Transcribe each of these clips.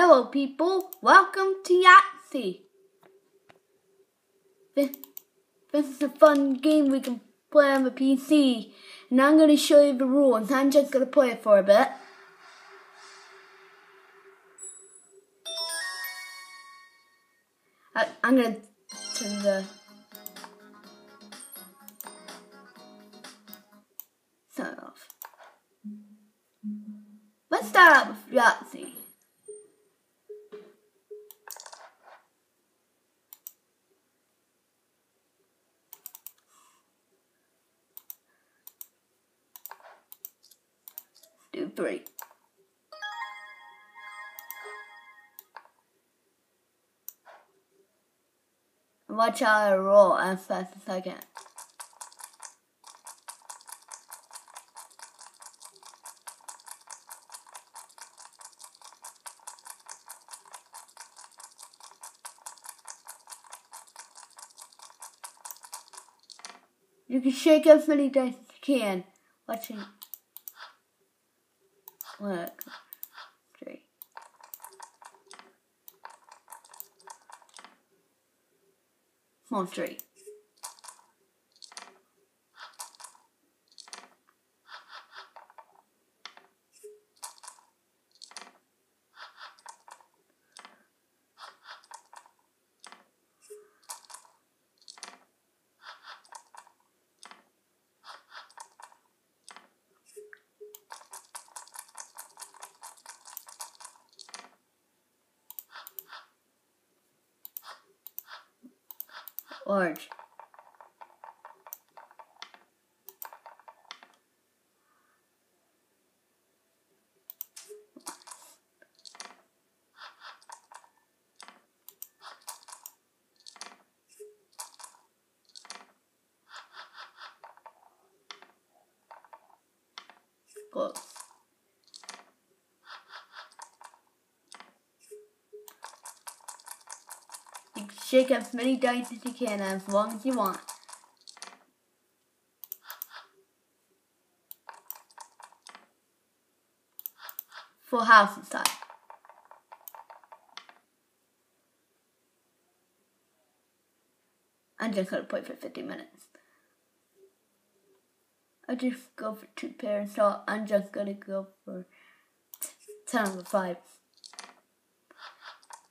Hello, people. Welcome to Yahtzee. This, this is a fun game we can play on the PC. And I'm going to show you the rules. I'm just going to play it for a bit. I, I'm going to turn the... Turn off. Let's start with Yahtzee. Do three. Watch how I roll as fast as I can. You can shake as many as you can. Watching. Look. Three. Three. Large. Close. Shake as many dice as you can as long as you want. Full house inside. I'm just gonna play for 50 minutes. I just go for two pairs, so I'm just gonna go for 10 of the 5.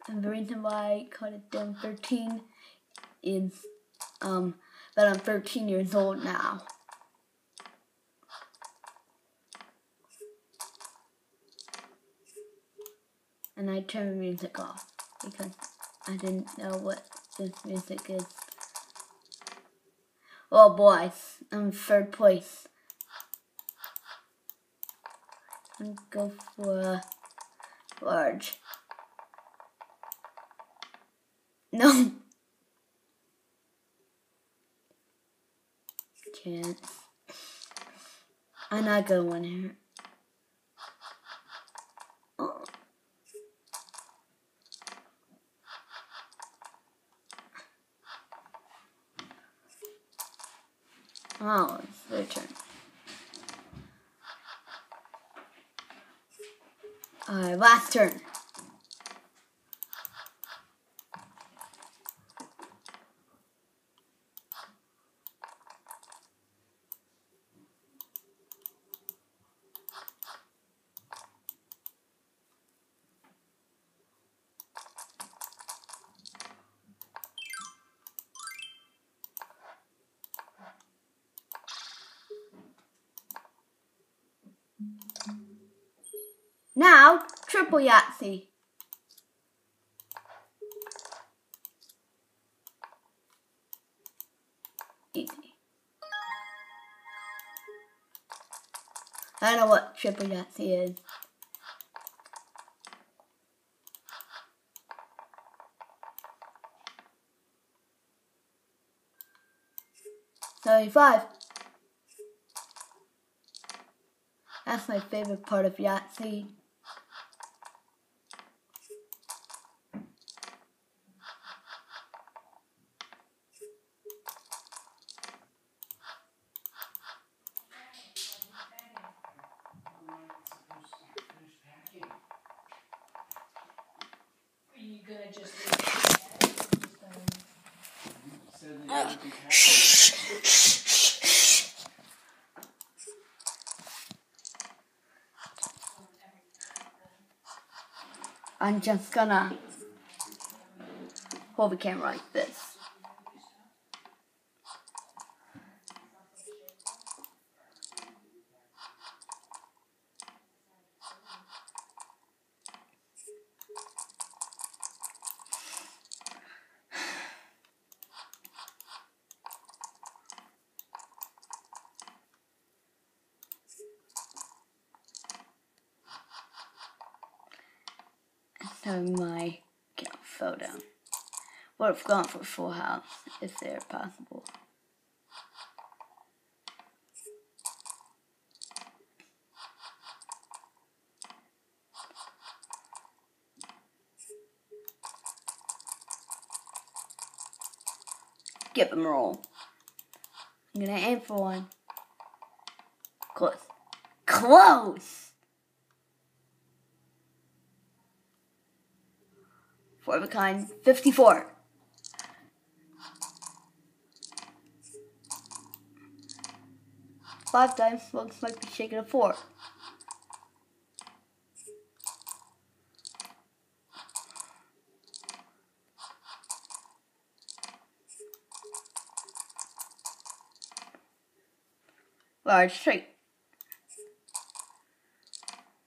And the reason why I called it down 13 is um, that I'm 13 years old now. And I turned the music off because I didn't know what this music is. Oh boy, I'm third place. I'm go for large. No. Can't. I'm not going here. Oh. Oh, it's their turn. Alright, last turn. Now, triple Yahtzee. Easy. I don't know what triple Yahtzee is. Seventy-five. That's my favorite part of Yahtzee. gonna just leave it? Just gonna- So that you can have- I'm just gonna hold the camera like this. So my down. Would have gone for full house if they're possible. Give them roll. I'm gonna aim for one. Close. Close! Four of a kind. 54. Five times looks like the shaking a four. Large straight.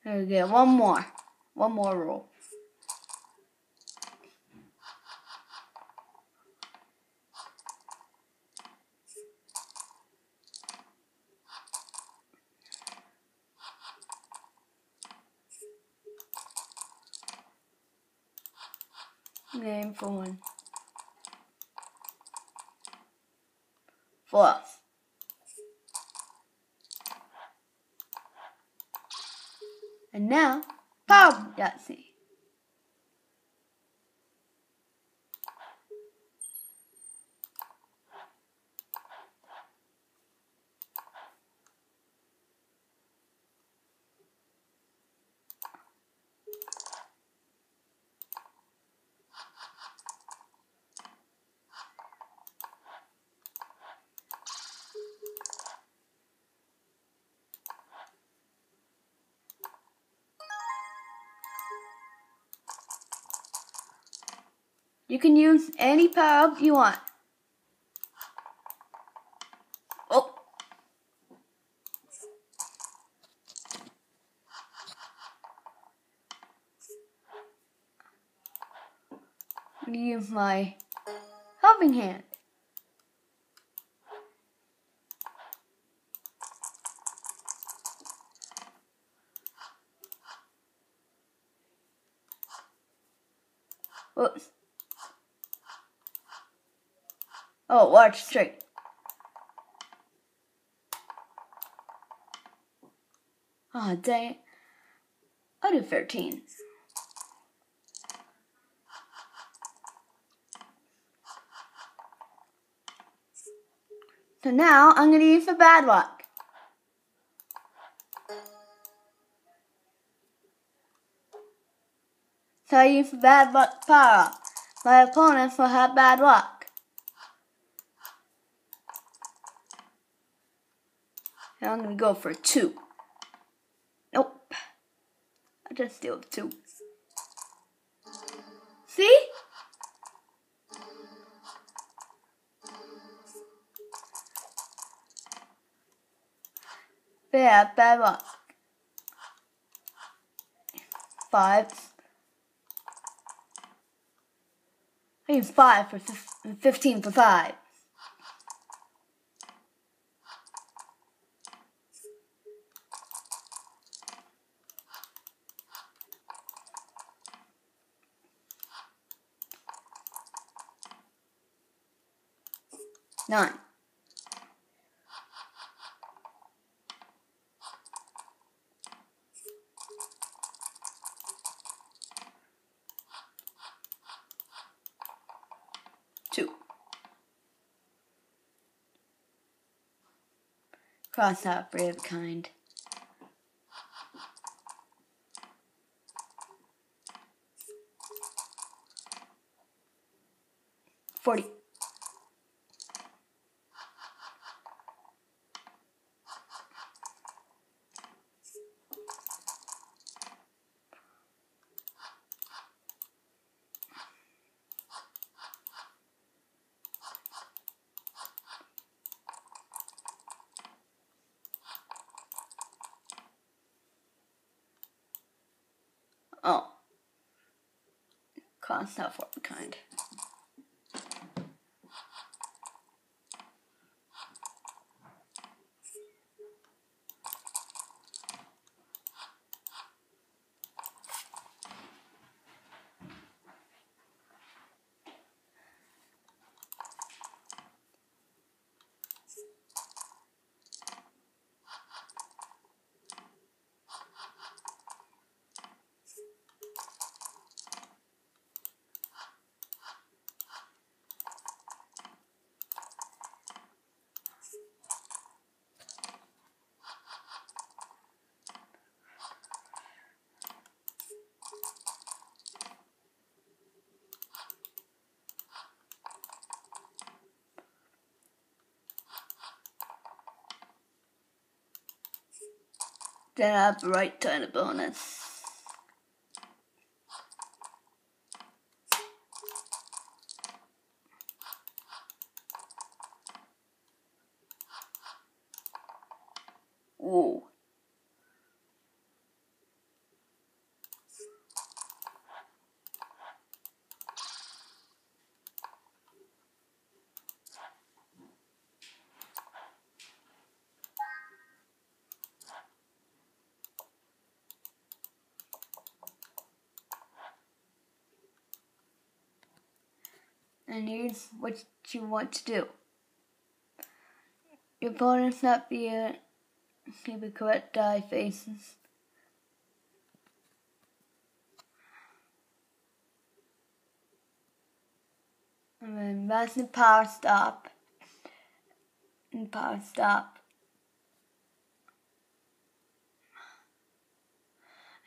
There we go. One more. One more roll. Name for one. Four. And now, Bob Yahtzee. You can use any power up you want. Oh. I'm gonna use my helping hand. Oh, watch straight. Oh, dang. I'll do 13. So now I'm going to use the bad luck. So I use the bad luck power. My opponents will have bad luck. I'm gonna go for two. Nope. I just steal the two. See? Have bad luck. Five. I use five for fif- fifteen for five. Nine. Two. Cross out brave kind. 40. Oh. Cost not for kind. I have the right ton of bonus. And here's what you want to do. Your opponent's not be a keep the correct die faces. And then that's the power stop. And power stop.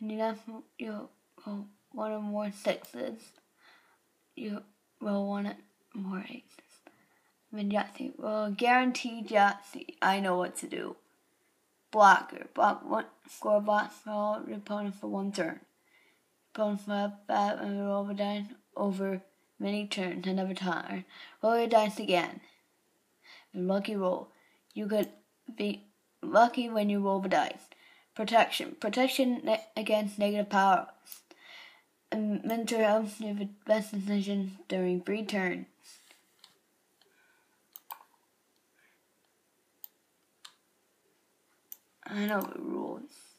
And you have you roll one or more sixes. You roll want or more eights. Then Yahtzee. Well, guaranteed Yahtzee. I know what to do. Blocker. Block one score for all opponent for one turn. Opponent for have bat and roll the dice over many turns and never tire. Roll your dice again. And lucky roll. You could be lucky when you roll the dice. Protection. Protection ne- against negative powers. And mentor helps you with best decision during three turns. I know the rules.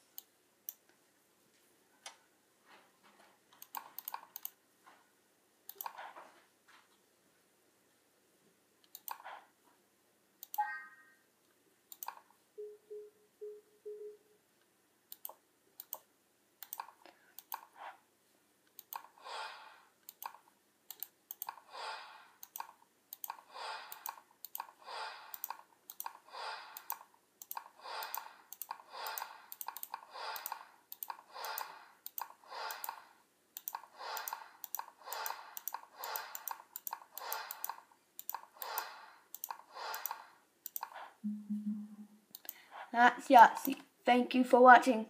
That's Yahtzee. Thank you for watching.